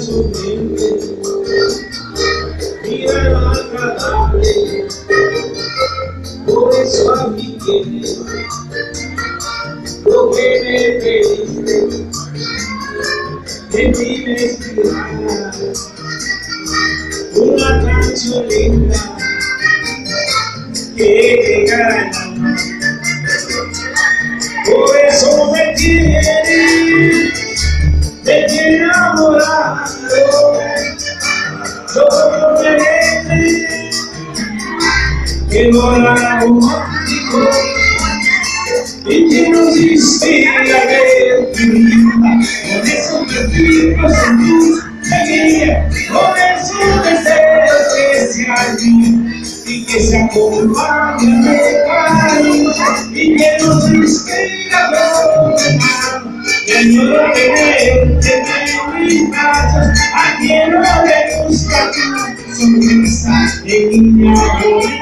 su mente. Mira lo agradable, por eso aquí tienes lo que me pediste. En ti me escribirás una canción linda tiene enamorado. Todo merece que nos inspira ver vida. Por eso me fijo en tus alegrías, por eso deseo que sea allí y que se acompañe de cariño y que nos inspira ver que no lo tenerte I quiero de buscarte sonrisa de niña bonita.